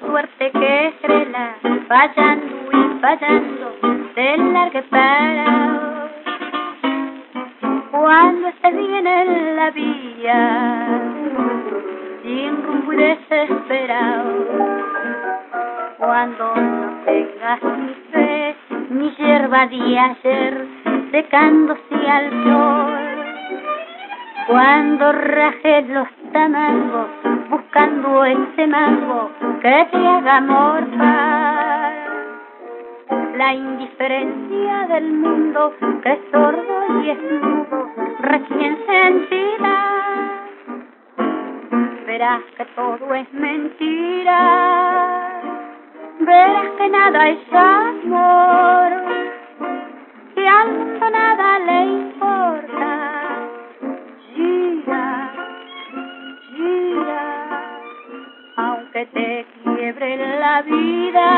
suerte que estrela, fallando y fallando, se largue para Cuando estés bien en la vía, sin rumbo y desesperado, cuando no tengas ni fe, ni hierba de ayer, secándose al sol, cuando rajes los tamangos, buscando ese mango que te haga morfar. La indiferencia del mundo que es sordo y es mudo, recién sentida. Verás que todo es mentira, verás que nada es amor, te quiebre la vida,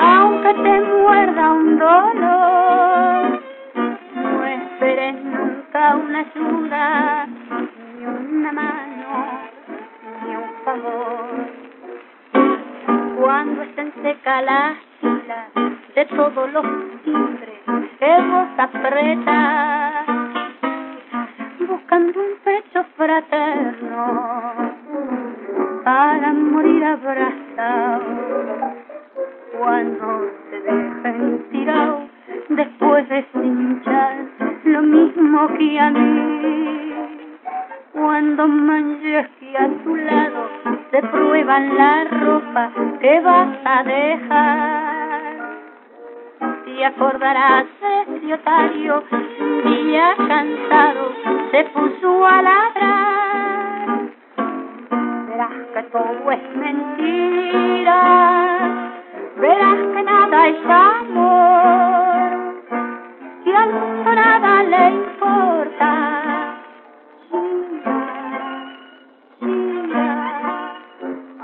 aunque te muerda un dolor, no esperes nunca una ayuda, ni una mano, ni un favor. Cuando estén seca la fila de todos los timbres que vos buscando un pecho fraterno para morir abrazado. Cuando te dejen tirado después de cinchar lo mismo que a mí. Cuando manches que a tu lado te prueban la ropa que vas a dejar. Te acordarás otario, un día cansado se puso a ladrar. Es mentira, verás que nada es amor, que al mundo nada le importa.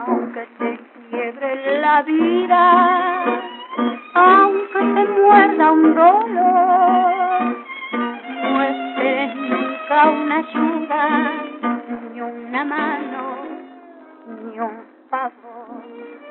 Aunque te quiebre la vida, aunque te muerda un dolor, no esperes nunca una ayuda, ni una mano, ni un favor.